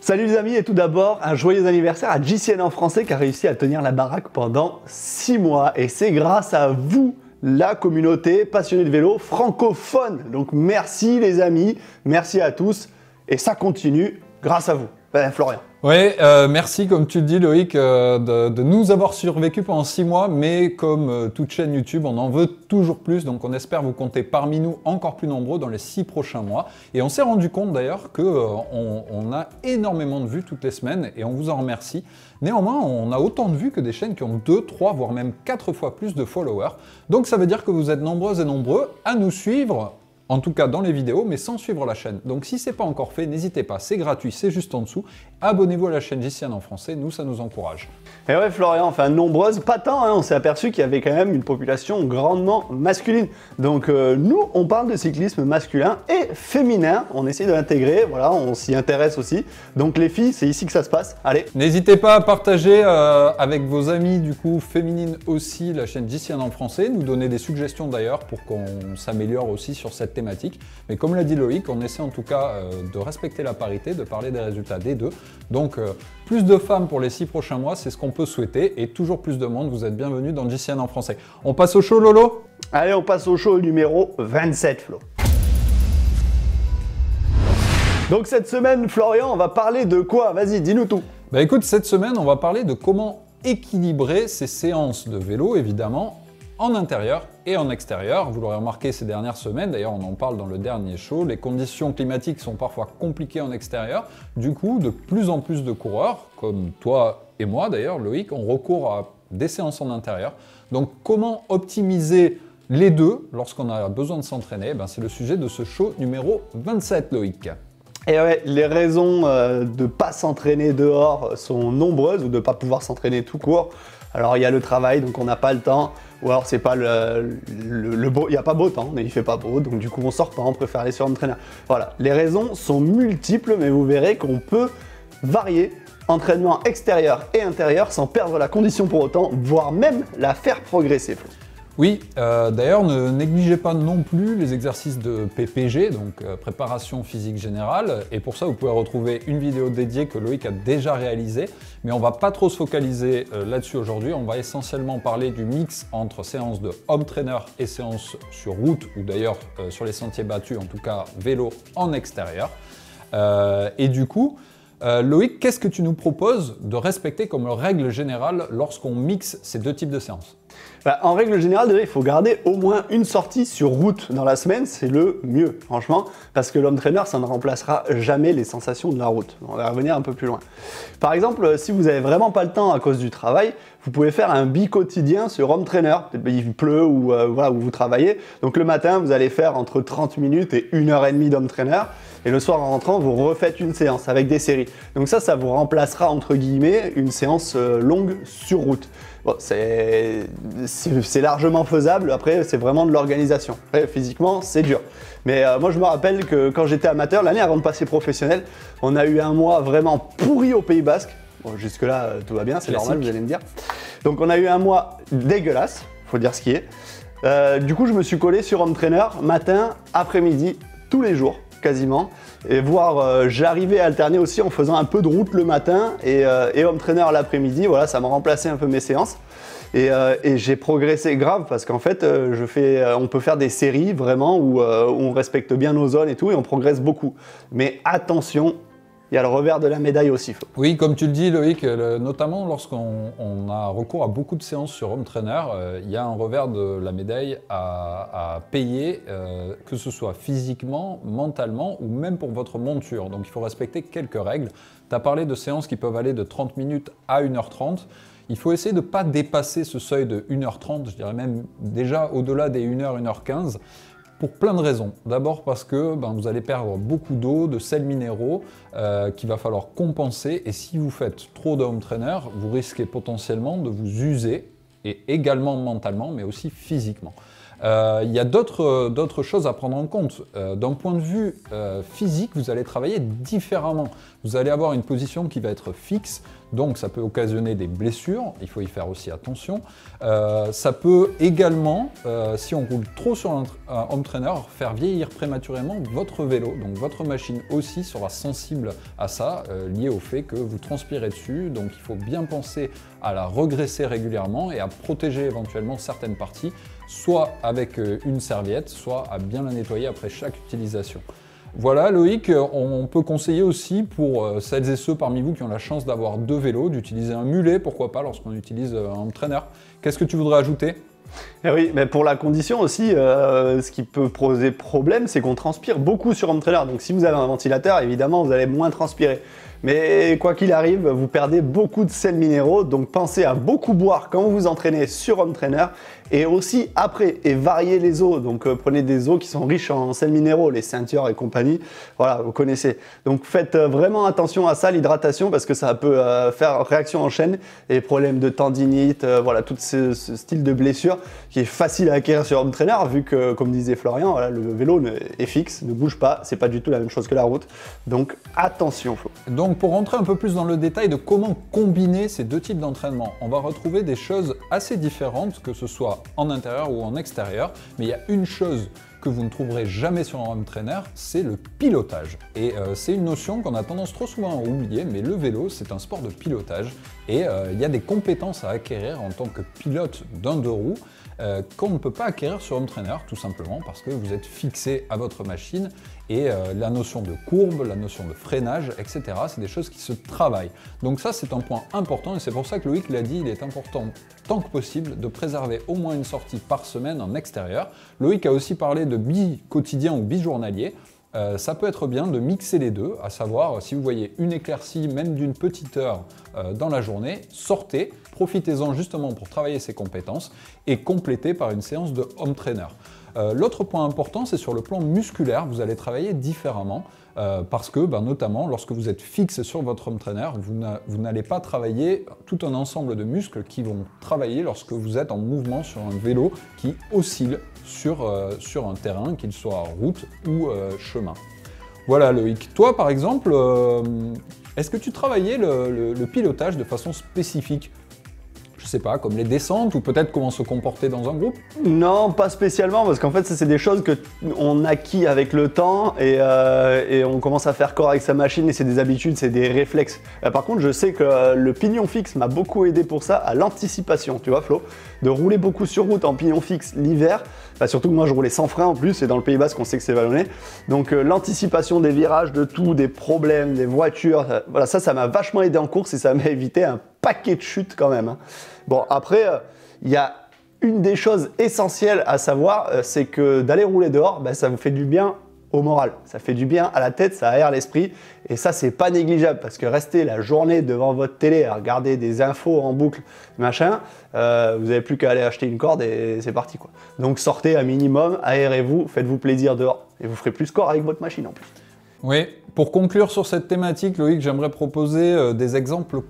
Salut les amis et tout d'abord un joyeux anniversaire à JCN en français qui a réussi à tenir la baraque pendant 6 mois et c'est grâce à vous la communauté passionnée de vélo francophone. Donc merci les amis, merci à tous et ça continue grâce à vous. Ben, Florian. Oui, euh, merci comme tu le dis Loïc euh, de, nous avoir survécu pendant six mois, mais comme euh, toute chaîne YouTube, on en veut toujours plus, donc on espère vous compter parmi nous encore plus nombreux dans les six prochains mois. Et on s'est rendu compte d'ailleurs que euh, on, on, a énormément de vues toutes les semaines et on vous en remercie. Néanmoins, on a autant de vues que des chaînes qui ont deux, trois, voire même quatre fois plus de followers. Donc ça veut dire que vous êtes nombreuses et nombreux à nous suivre en tout cas dans les vidéos, mais sans suivre la chaîne. Donc si c'est pas encore fait, n'hésitez pas, c'est gratuit, c'est juste en dessous. Abonnez-vous à la chaîne JCN en français, nous ça nous encourage. Et ouais Florian, enfin nombreuses, pas tant, hein, on s'est aperçu qu'il y avait quand même une population grandement masculine. Donc euh, nous, on parle de cyclisme masculin et féminin, on essaie de l'intégrer, voilà, on s'y intéresse aussi. Donc les filles, c'est ici que ça se passe, allez. N'hésitez pas à partager euh, avec vos amis du coup féminines aussi la chaîne JCN en français, nous donner des suggestions d'ailleurs pour qu'on s'améliore aussi sur cette thématique. Mais comme l'a dit Loïc, on essaie en tout cas euh, de respecter la parité, de parler des résultats des deux. Donc euh, plus de femmes pour les six prochains mois, c'est ce qu'on peut souhaiter. Et toujours plus de monde, vous êtes bienvenus dans JCN en français. On passe au show Lolo Allez, on passe au show numéro 27 Flo. Donc cette semaine, Florian, on va parler de quoi? Vas-y, dis-nous tout. Bah écoute, cette semaine, on va parler de comment équilibrer ces séances de vélo, évidemment, en intérieur et en extérieur. Vous l'aurez remarqué ces dernières semaines, d'ailleurs on en parle dans le dernier show, les conditions climatiques sont parfois compliquées en extérieur. Du coup, de plus en plus de coureurs, comme toi et moi d'ailleurs, Loïc, ont recours à des séances en intérieur. Donc comment optimiser les deux lorsqu'on a besoin de s'entraîner? Ben, C'est le sujet de ce show numéro 27, Loïc. Et ouais, les raisons euh, de ne pas s'entraîner dehors sont nombreuses ou de ne pas pouvoir s'entraîner tout court. Alors il y a le travail, donc on n'a pas le temps. Ou alors c'est pas le, beau, il n'y a pas beau temps, mais il fait pas beau, donc du coup on sort pas, on préfère aller sur l'entraîneur. Voilà, les raisons sont multiples, mais vous verrez qu'on peut varier entraînement extérieur et intérieur sans perdre la condition pour autant, voire même la faire progresser. Oui, euh, d'ailleurs, ne négligez pas non plus les exercices de PPG, donc euh, préparation physique générale. Et pour ça, vous pouvez retrouver une vidéo dédiée que Loïc a déjà réalisée. Mais on va pas trop se focaliser euh, là-dessus aujourd'hui. On va essentiellement parler du mix entre séances de home trainer et séances sur route, ou d'ailleurs sur les sentiers battus, en tout cas vélo en extérieur. Et du coup, Loïc, qu'est-ce que tu nous proposes de respecter comme règle générale lorsqu'on mixe ces deux types de séances? En règle générale, il faut garder au moins une sortie sur route dans la semaine, c'est le mieux, franchement, parce que l'homme trainer, ça ne remplacera jamais les sensations de la route. On va revenir un peu plus loin. Par exemple, si vous n'avez vraiment pas le temps à cause du travail, vous pouvez faire un bi-quotidien sur home trainer. Peut-être il pleut ou euh, où vous travaillez. Donc le matin, vous allez faire entre 30 minutes et 1 heure et demie d'home trainer. Et le soir en rentrant, vous refaites une séance avec des séries. Donc ça, ça vous remplacera entre guillemets une séance euh, longue sur route. Bon, c'est largement faisable. Après, c'est vraiment de l'organisation. Physiquement, c'est dur. Mais euh, moi, je me rappelle que quand j'étais amateur, l'année avant de passer professionnel, on a eu un mois vraiment pourri au Pays Basque. Bon, jusque-là, euh, tout va bien, c'est normal, vous allez me dire. Donc, on a eu un mois dégueulasse, faut dire ce qui est. Euh, du coup, je me suis collé sur Home Trainer matin, après-midi, tous les jours quasiment. Et voire euh, j'arrivais à alterner aussi en faisant un peu de route le matin et, euh, et home trainer l'après-midi. Voilà, ça m'a remplacé un peu mes séances. Et, euh, j'ai progressé grave parce qu'en fait, euh, je fais, euh, on peut faire des séries vraiment où on respecte bien nos zones et tout et on progresse beaucoup. Mais attention, il y a le revers de la médaille aussi. Oui, comme tu le dis Loïc, notamment lorsqu'on a recours à beaucoup de séances sur Home Trainer, euh, il y a un revers de la médaille à, payer, euh, que ce soit physiquement, mentalement ou même pour votre monture. Donc il faut respecter quelques règles. Tu as parlé de séances qui peuvent aller de 30 minutes à 1h30. Il faut essayer de ne pas dépasser ce seuil de 1h30, je dirais même déjà au-delà des 1h, 1h15 pour plein de raisons. D'abord parce que ben, vous allez perdre beaucoup d'eau, de sels minéraux euh, qu'il va falloir compenser. Et si vous faites trop de home trainer, vous risquez potentiellement de vous user, et également mentalement, mais aussi physiquement. Euh, il y a d'autres choses à prendre en compte. Euh, d'un point de vue euh, physique, vous allez travailler différemment. Vous allez avoir une position qui va être fixe, donc ça peut occasionner des blessures, il faut y faire aussi attention. ça peut également, si on roule trop sur un, home trainer, faire vieillir prématurément votre vélo. Donc votre machine aussi sera sensible à ça, lié au fait que vous transpirez dessus. Donc il faut bien penser à la regresser régulièrement et à protéger éventuellement certaines parties soit avec euh, une serviette, soit à bien la nettoyer après chaque utilisation. Voilà Loïc, on peut conseiller aussi pour euh, celles et ceux parmi vous qui ont la chance d'avoir deux vélos, d'utiliser un mulet, pourquoi pas lorsqu'on utilise euh, un traîneur. Qu'est-ce que tu voudrais ajouter? Eh oui, mais pour la condition aussi, ce qui peut poser problème, c'est qu'on transpire beaucoup sur un trailer. Donc si vous avez un ventilateur, évidemment, vous allez moins transpirer. Mais quoi qu'il arrive, vous perdez beaucoup de sels minéraux, donc pensez à beaucoup boire quand vous vous entraînez sur Home Trainer et aussi après et varier les eaux. Donc euh, prenez des eaux qui sont riches en sels minéraux, les ceintures et compagnie. Voilà, vous connaissez. Donc faites euh, vraiment attention à ça, l'hydratation, parce que ça peut euh, faire réaction en chaîne et problèmes de tendinite, voilà, tout ce, style de blessure qui est facile à acquérir sur Home Trainer, vu que, comme disait Florian, le vélo est fixe, ne bouge pas, c'est pas du tout la même chose que la route. Donc attention, Flo. Pour rentrer un peu plus dans le détail de comment combiner ces deux types d'entraînement, on va retrouver des choses assez différentes, que ce soit en intérieur ou en extérieur, mais il y a une chose que vous ne trouverez jamais sur un home trainer, c'est le pilotage. Et euh, c'est une notion qu'on a tendance trop souvent à oublier, mais le vélo, c'est un sport de pilotage. Et euh, il y a des compétences à acquérir en tant que pilote d'un deux roues euh, qu'on ne peut pas acquérir sur home trainer, tout simplement parce que vous êtes fixé à votre machine et euh, la notion de courbe, la notion de freinage, etc., c'est des choses qui se travaillent. Donc ça, c'est un point important et c'est pour ça que Loïc l'a dit, il est important, tant que possible, de préserver au moins une sortie par semaine en extérieur. Loïc a aussi parlé de bi-quotidien ou bi-journalier. Euh, ça peut être bien de mixer les deux, à savoir si vous voyez une éclaircie même d'une petite heure euh, dans la journée, sortez, profitez-en justement pour travailler ses compétences et complétez par une séance de home trainer. Euh, l'autre point important, c'est sur le plan musculaire, vous allez travailler différemment. Parce que, ben, notamment, lorsque vous êtes fixe sur votre home trainer, vous n'allez pas travailler tout un ensemble de muscles qui vont travailler lorsque vous êtes en mouvement sur un vélo qui oscille sur, euh, un terrain, qu'il soit route ou euh, chemin. Voilà Loïc. Toi par exemple, euh, est-ce que tu travaillais le, pilotage de façon spécifique je sais pas, comme les descentes ou peut-être comment se comporter dans un groupe Non, pas spécialement, parce qu'en fait, c'est des choses que on acquis avec le temps et, on commence à faire corps avec sa machine et c'est des habitudes, c'est des réflexes. par contre, je sais que le pignon fixe m'a beaucoup aidé pour ça, à l'anticipation, tu vois Flo, de rouler beaucoup sur route en pignon fixe l'hiver, surtout que moi je roulais sans frein en plus, et dans le Pays Basque on sait que c'est vallonné. Donc euh, l'anticipation des virages, de tout, des problèmes, des voitures, euh, voilà, ça, ça m'a vachement aidé en course et ça m'a évité un paquet de chutes quand même. Hein. Bon, après, euh, il y a une des choses essentielles à savoir, c'est que d'aller rouler dehors, ben, ça vous fait du bien au moral. Ça fait du bien à la tête, ça aère l'esprit. Et ça, c'est pas négligeable parce que rester la journée devant votre télé à regarder des infos en boucle, machin, euh, vous n'avez plus qu'à aller acheter une corde et c'est parti. Quoi. Donc sortez un minimum, aérez-vous, faites-vous plaisir dehors. Et vous ferez plus score avec votre machine en plus. Oui, pour conclure sur cette thématique, Loïc, j'aimerais proposer euh, des exemples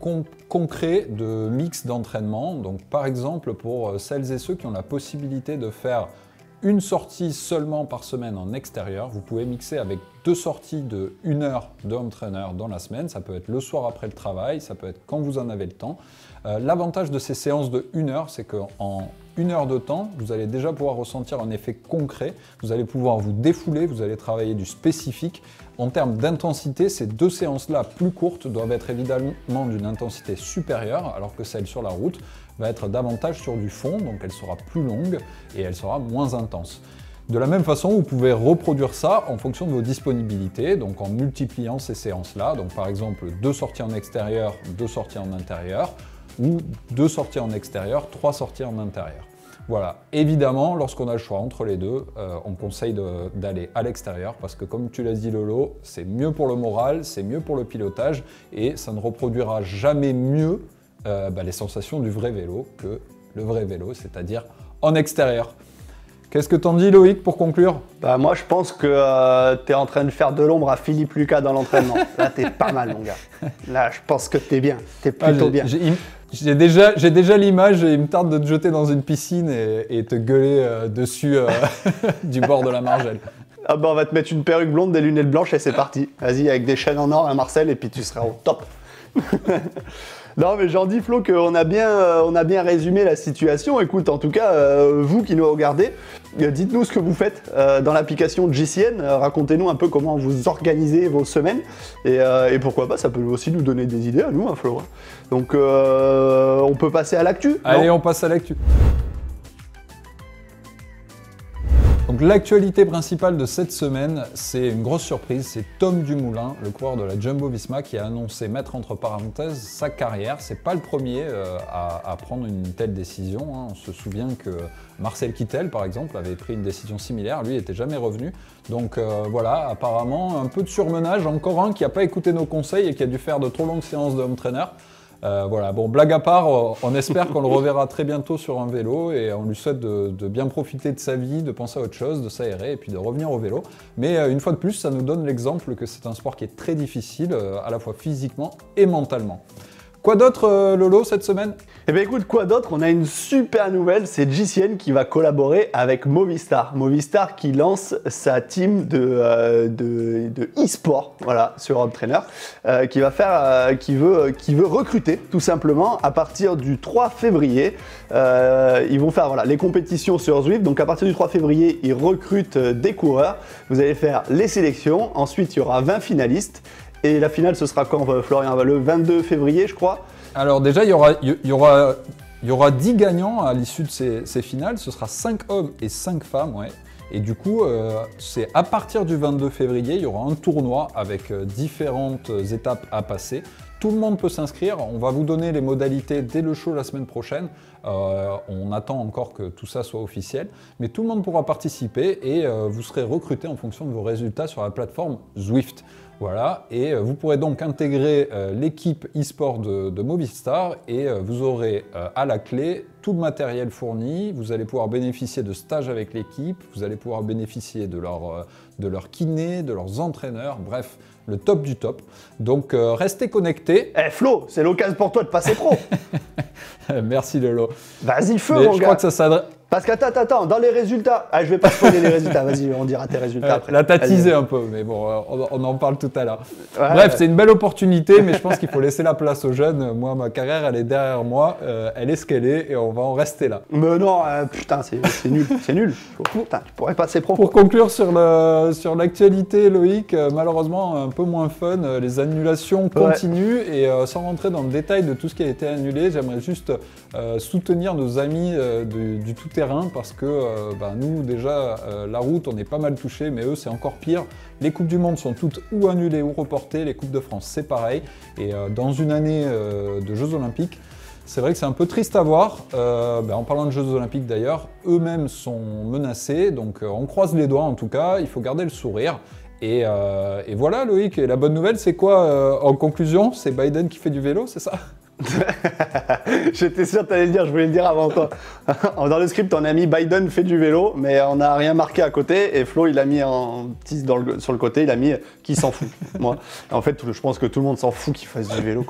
concrets de mix d'entraînement. Donc par exemple, pour euh, celles et ceux qui ont la possibilité de faire une sortie seulement par semaine en extérieur. Vous pouvez mixer avec deux sorties de 1 heure de home trainer dans la semaine. Ça peut être le soir après le travail, ça peut être quand vous en avez le temps. Euh, l'avantage de ces séances de 1 heure, c'est qu'en une heure de temps, vous allez déjà pouvoir ressentir un effet concret. Vous allez pouvoir vous défouler, vous allez travailler du spécifique. En termes d'intensité, ces deux séances-là plus courtes doivent être évidemment d'une intensité supérieure, alors que celle sur la route va être davantage sur du fond, donc elle sera plus longue et elle sera moins intense. De la même façon, vous pouvez reproduire ça en fonction de vos disponibilités, donc en multipliant ces séances-là. Donc par exemple, deux sorties en extérieur, deux sorties en intérieur, ou deux sorties en extérieur, trois sorties en intérieur. Voilà, évidemment, lorsqu'on a le choix entre les deux, euh, on conseille d'aller à l'extérieur parce que comme tu l'as dit Lolo, c'est mieux pour le moral, c'est mieux pour le pilotage et ça ne reproduira jamais mieux euh, bah, les sensations du vrai vélo que le vrai vélo, c'est-à-dire en extérieur. Qu'est-ce que t'en dis Loïc pour conclure? Bah moi je pense que euh, t'es en train de faire de l'ombre à Philippe Lucas dans l'entraînement. Là t'es pas mal mon gars. Là je pense que t'es bien. T'es Ah, plutôt bien. j'ai- déjà, j'ai déjà l'image et il me tarde de te jeter dans une piscine et, et te gueuler euh, dessus euh, du bord de la margelle. Ah bah on va te mettre une perruque blonde, des lunettes blanches et c'est parti. Vas-y avec des chaînes en or, un Marcel et puis tu seras au top. non mais j'en dis Flo qu'on a bien, euh, a bien résumé la situation. Écoute, en tout cas, euh, vous qui nous regardez, euh, dites-nous ce que vous faites dans l'application. Euh, Racontez-nous un peu comment vous organisez vos semaines et, pourquoi pas, ça peut aussi nous donner des idées à nous, hein, Flo. Donc euh, on peut passer à l'actu. Allez, on passe à l'actu. L'actualité principale de cette semaine, c'est une grosse surprise, c'est Tom Dumoulin, le coureur de la Jumbo Visma, qui a annoncé mettre entre parenthèses sa carrière. C'est pas le premier euh, à, à prendre une telle décision. hein. On se souvient que Marcel Kittel, par exemple, avait pris une décision similaire. Lui n'était jamais revenu. Donc euh, voilà, apparemment un peu de surmenage. Encore un qui n'a pas écouté nos conseils et qui a dû faire de trop longues séances de home trainer. Euh, voilà, bon, blague à part, euh, on espère qu'on le reverra très bientôt sur un vélo et on lui souhaite de, bien profiter de sa vie, de penser à autre chose, de s'aérer et puis de revenir au vélo. Mais euh, une fois de plus, ça nous donne l'exemple que c'est un sport qui est très difficile, à la fois physiquement et mentalement. Quoi d'autre, euh, Lolo, cette semaine? Eh bien écoute, quoi d'autre? On a une super nouvelle, c'est JCN qui va collaborer avec Movistar. Movistar qui lance sa team de, euh, de, e-sport, voilà, sur Home Trainer, euh, qui va faire, qui, veut, qui veut recruter tout simplement à partir du 3 février. Ils vont faire voilà, les compétitions sur Zwift, donc à partir du 3 février, ils recrutent des coureurs. Vous allez faire les sélections, ensuite il y aura 20 finalistes. Et la finale, ce sera quand, euh, Florian? Le 22 février, je crois. Alors déjà, il y aura, y aura, y aura 10 gagnants à l'issue de ces, ces finales. Ce sera 5 hommes et 5 femmes, ouais. Et du coup, euh, c'est à partir du 22 février, il y aura un tournoi avec euh, différentes étapes à passer. Tout le monde peut s'inscrire. On va vous donner les modalités dès le show la semaine prochaine. On attend encore que tout ça soit officiel. Mais tout le monde pourra participer et vous serez recruté en fonction de vos résultats sur la plateforme Zwift. Voilà, et euh, vous pourrez donc intégrer euh, l'équipe e-sport de, Movistar et euh, vous aurez à la clé tout le matériel fourni, vous allez pouvoir bénéficier de stages avec l'équipe, vous allez pouvoir bénéficier de leur, euh, de leur kiné, de leurs entraîneurs, bref, le top du top. Donc euh, restez connectés. Eh Flo, c'est l'occasion pour toi de passer pro. Merci Lolo. Vas-y, feu, Mais mon je gars. crois que ça s'adresse... Parce qu'attends, attends, attends, dans les résultats. Ah, je vais pas spoiler les résultats, vas-y, on dira tes résultats après. Là, t'as teasé un peu, mais bon, euh, on, on en parle tout à l'heure. Ouais, Bref, ouais. c'est une belle opportunité, mais je pense qu'il faut laisser la place aux jeunes. Moi, ma carrière, elle est derrière moi, euh, elle est ce qu'elle est, et on va en rester là. Mais non, euh, putain, c'est nul, c'est nul. Putain, tu pourrais passer pro. Pour conclure sur le- sur l'actualité, Loïc, euh, malheureusement un peu moins fun, euh, les annulations continuent et sans rentrer dans le détail de tout ce qui a été annulé, j'aimerais juste soutenir nos amis du, du tout-terrain parce que ben, nous déjà la route on est pas mal touchés, mais eux c'est encore pire. Les coupes du monde sont toutes ou annulées ou reportées, les coupes de France c'est pareil et dans une année de Jeux Olympiques. C'est vrai que c'est un peu triste à voir. Euh, ben, en parlant de Jeux Olympiques d'ailleurs, eux-mêmes sont menacés, donc euh, on croise les doigts en tout cas, il faut garder le sourire. Et, euh, voilà Loïc, et la bonne nouvelle c'est quoi en conclusion? C'est Biden qui fait du vélo, c'est ça? J'étais sûr que t'allais le dire, je voulais le dire avant toi. Dans le script, on a mis Biden fait du vélo, mais on n'a rien marqué à côté. Et Flo, il a mis en petit sur le côté, il a mis qui s'en fout? Moi, en fait, je pense que tout le monde s'en fout qu'il fasse du vélo.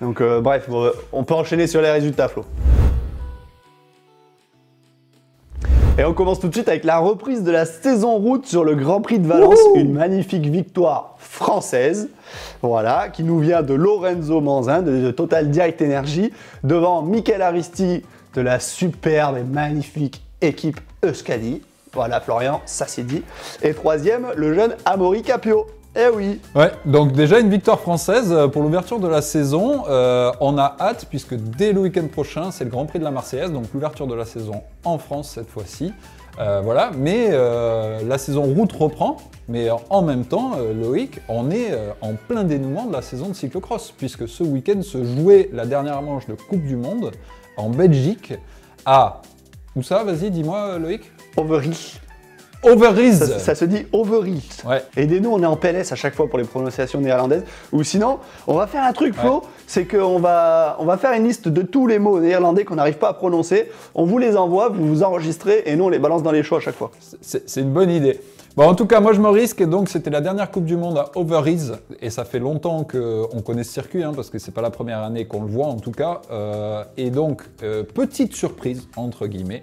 Donc, euh, bref, on peut enchaîner sur les résultats, Flo. Et on commence tout de suite avec la reprise de la saison route sur le Grand Prix de Valence. Une magnifique victoire française, voilà, qui nous vient de Lorenzo Manzin de, de Total Direct Energy, devant Michael Aristi de la superbe et magnifique équipe Euskadi. Voilà, Florian, ça c'est dit. Et troisième, le jeune Amaury Capio. Eh oui, Ouais, donc déjà une victoire française euh, pour l'ouverture de la saison. Euh, on a hâte puisque dès le week-end prochain, c'est le Grand Prix de la Marseillaise, donc l'ouverture de la saison en France cette fois-ci. Euh, voilà, mais euh, la saison route reprend, mais en même temps, Loïc, on est en plein dénouement de la saison de cyclocross, puisque ce week-end se jouait la dernière manche de Coupe du Monde en Belgique à... Où ça? Vas-y, dis-moi Loïc? Overy. Overease. Ça, ça se dit Overeat. Ouais. Aidez-nous, on est en PLS à chaque fois pour les prononciations néerlandaises. Ou sinon, on va faire un truc, Flo, c'est qu'on va, on va faire une liste de tous les mots néerlandais qu'on n'arrive pas à prononcer. On vous les envoie, vous vous enregistrez et nous on les balance dans les shows à chaque fois. C'est une bonne idée. Bon, en tout cas, moi je me risque, et donc c'était la dernière Coupe du Monde à Overease, et ça fait longtemps qu'on connaît ce circuit, hein, parce que c'est pas la première année qu'on le voit en tout cas. Euh, et donc, euh, petite surprise, entre guillemets,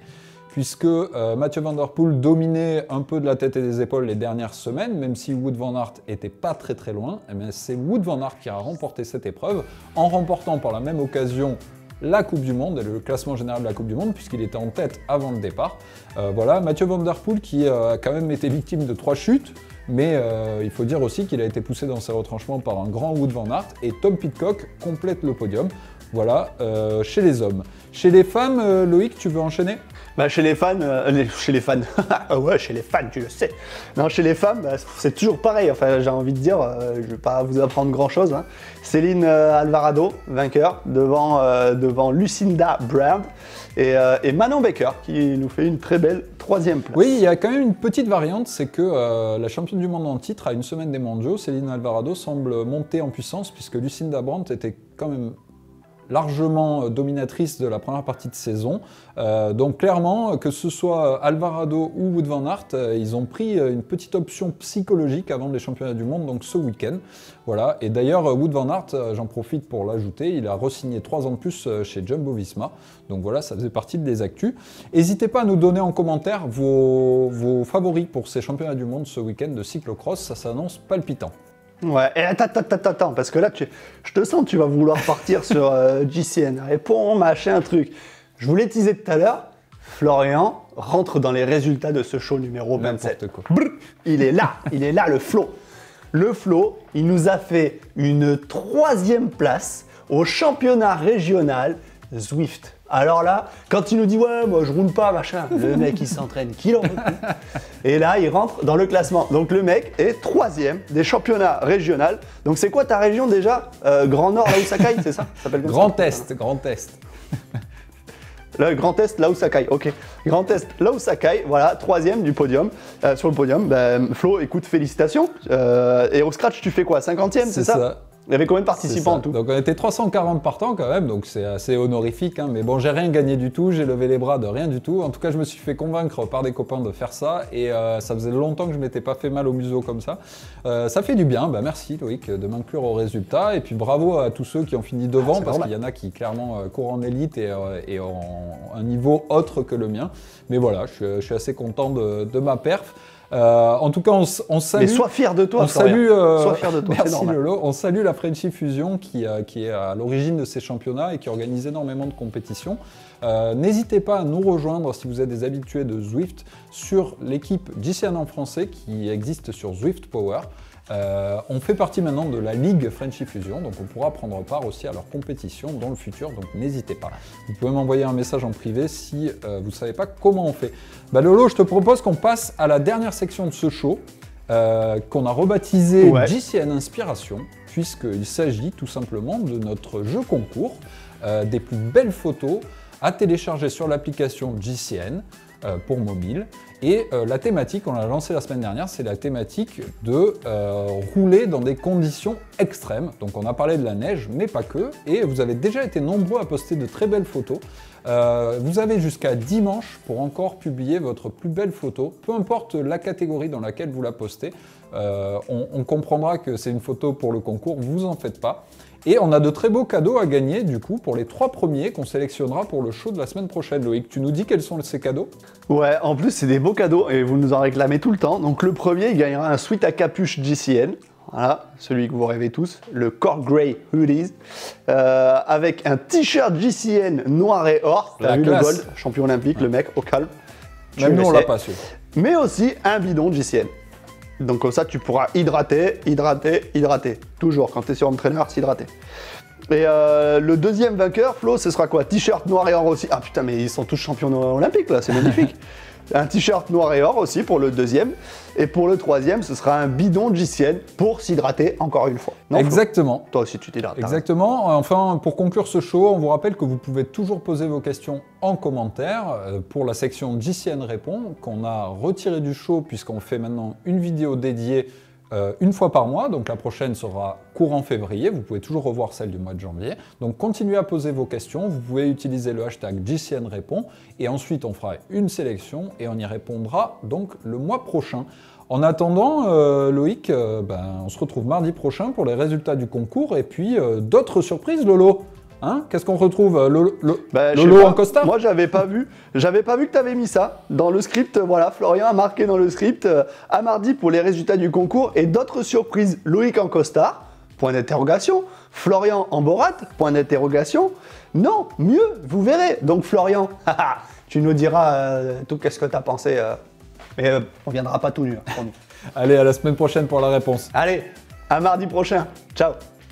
puisque euh, Mathieu Van Der Poel dominait un peu de la tête et des épaules les dernières semaines, même si Wood Van Aert était pas très très loin, eh c'est Wood Van Aert qui a remporté cette épreuve, en remportant par la même occasion la Coupe du Monde et le classement général de la Coupe du Monde, puisqu'il était en tête avant le départ. Euh, voilà, Mathieu Van Der Poel qui euh, a quand même été victime de trois chutes, mais il faut dire aussi qu'il a été poussé dans ses retranchements par un grand Wood Van Aert, et Tom Pitcock complète le podium. Voilà, euh, chez les hommes. Chez les femmes, euh, Loïc, tu veux enchaîner? Bah, chez les fans, euh, les- chez les fans, Ah ouais, chez les fans, tu le sais. Non, chez les femmes, bah, c'est toujours pareil. Enfin, j'ai envie de dire, euh, je vais pas vous apprendre grand chose. Céline euh, Alvarado, vainqueur, devant, devant Lucinda Brand et, et Manon Baker, qui nous fait une très belle troisième place. Oui, il y a quand même une petite variante, c'est que la championne du monde en titre, à une semaine des mondiaux, Céline Alvarado semble monter en puissance, puisque Lucinda Brandt était quand même largement euh, dominatrice de la première partie de saison. Euh, donc clairement, que ce soit Alvarado ou Wood Van Aert, euh, ils ont pris euh, une petite option psychologique avant les championnats du monde, donc ce week-end. Voilà. Et d'ailleurs, euh, Wood Van Aert, euh, j'en profite pour l'ajouter, il a re-signé trois ans de plus euh, chez Jumbo Visma. Donc voilà, ça faisait partie des actus. N'hésitez pas à nous donner en commentaire vos, vos favoris pour ces championnats du monde ce week-end de cyclocross. Ça s'annonce palpitant. Ouais, et attends, attends, attends, attends, parce que là, tu, je te sens, tu vas vouloir partir sur euh, GCN. Réponds, machin, truc. Je vous l'ai teasé tout à l'heure. Florian rentre dans les résultats de ce show numéro 27. N'importe quoi. Brr, il est là, il est là, le flow. Le flow, il nous a fait une troisième place au championnat régional Zwift. Alors là, quand il nous dit ouais, moi je roule pas, machin, le mec il s'entraîne, qu'il en veut plus. Et là, il rentre dans le classement. Donc le mec est troisième des championnats régionaux. Donc c'est quoi ta région déjà Euh, Grand Nord, là où ça caille, c'est ça? S'appelle Grand Est, Grand Est. Le Grand Est, là où ça caille, ok. Grand Est, là où ça caille, voilà, troisième du podium. Euh, sur le podium, ben, Flo, écoute, félicitations. Euh, et au scratch, tu fais quoi? 50e, c'est ça, Il y avait combien de participants en tout? Donc on était 340 partants quand même, donc c'est assez honorifique. hein. Mais bon, j'ai rien gagné du tout, j'ai levé les bras de rien du tout. En tout cas, je me suis fait convaincre par des copains de faire ça et euh, ça faisait longtemps que je m'étais pas fait mal au museau comme ça. Euh, ça fait du bien, bah, merci Loïc de m'inclure au résultat. Et puis bravo à tous ceux qui ont fini devant c'est parce qu'il y en a qui clairement euh, courent en élite et, euh, et en un niveau autre que le mien. Mais voilà, je suis, je suis assez content de, de ma perf. Euh, en tout cas, on, salue. Mais sois fier de toi, On Florian. salue, euh, Sois fier de toi, c'est merci normal. Lolo. On salue la Frenchy Fusion qui, euh, qui est à l'origine de ces championnats et qui organise énormément de compétitions. Euh, N'hésitez pas à nous rejoindre si vous êtes des habitués de Zwift sur l'équipe GCN en français qui existe sur Zwift Power. Euh, on fait partie maintenant de la Ligue Frenchy Fusion, donc on pourra prendre part aussi à leur compétition dans le futur, donc n'hésitez pas. Vous pouvez m'envoyer un message en privé si euh, vous ne savez pas comment on fait. Bah Lolo, je te propose qu'on passe à la dernière section de ce show, euh, qu'on a rebaptisé Ouais. JCN Inspiration, puisqu'il s'agit tout simplement de notre jeu concours, des plus belles photos à télécharger sur l'application JCN euh, pour mobile. Et euh, la thématique, on l'a lancée la semaine dernière, c'est la thématique de euh, rouler dans des conditions extrêmes. Donc on a parlé de la neige, mais pas que. Et vous avez déjà été nombreux à poster de très belles photos. Euh, vous avez jusqu'à dimanche pour encore publier votre plus belle photo, peu importe la catégorie dans laquelle vous la postez. Euh, on comprendra que c'est une photo pour le concours, vous en faites pas. Et on a de très beaux cadeaux à gagner du coup pour les trois premiers qu'on sélectionnera pour le show de la semaine prochaine. Loïc, tu nous dis quels sont ces cadeaux? Ouais, en plus, c'est des beaux cadeaux et vous nous en réclamez tout le temps. Donc, le premier, il gagnera un sweat à capuche GCN. Voilà, celui que vous rêvez tous, le Core Grey Hoodies, euh, avec un t-shirt GCN noir et or. T'as vu classe. le gold, champion olympique, le mec, au calme. Même nous on l'a pas su. Mais aussi un bidon GCN. Donc comme ça, tu pourras hydrater, hydrater, hydrater. Toujours, quand tu es sur Home Trainer, s'hydrater. Et euh, le deuxième vainqueur, Flo, ce sera quoi? T-shirt noir et or aussi. Ah putain, mais ils sont tous champions olympiques là, c'est magnifique. Un t-shirt noir et or aussi pour le deuxième. Et pour le troisième, ce sera un bidon JCN pour s'hydrater encore une fois. Non, Flo Exactement. Toi aussi, tu t'hydrates. hein. Exactement. Enfin, pour conclure ce show, on vous rappelle que vous pouvez toujours poser vos questions en commentaire euh, pour la section JCN répond qu'on a retiré du show puisqu'on fait maintenant une vidéo dédiée euh, une fois par mois. Donc la prochaine sera courant février. Vous pouvez toujours revoir celle du mois de janvier. Donc continuez à poser vos questions. Vous pouvez utiliser le hashtag JCN répond et ensuite on fera une sélection et on y répondra donc le mois prochain. En attendant, euh, Loïc, euh, ben, on se retrouve mardi prochain pour les résultats du concours et puis d'autres surprises, Lolo. Hein Qu'est-ce qu'on retrouve euh, Lolo, Lo- Bah, Lolo en costard Moi, j'avais pas vu. J'avais pas vu que tu avais mis ça dans le script. Voilà, Florian a marqué dans le script euh, à mardi pour les résultats du concours et d'autres surprises. Loïc en costard. Point d'interrogation. Florian en borat. Point d'interrogation. Non, mieux, vous verrez. Donc Florian, tu nous diras euh, tout qu'est-ce que tu as pensé. euh, mais euh, on viendra pas tout nu. hein. Allez, à la semaine prochaine pour la réponse. Allez, à mardi prochain. Ciao.